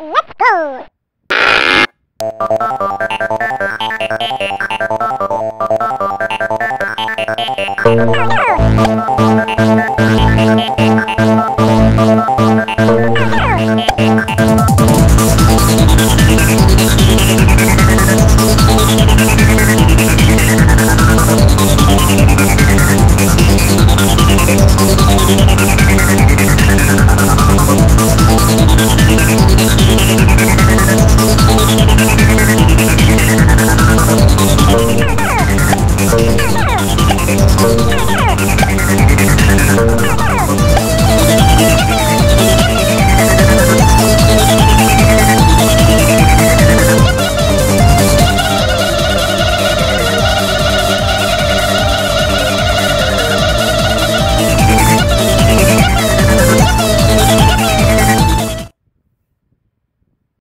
Let's go! Oh!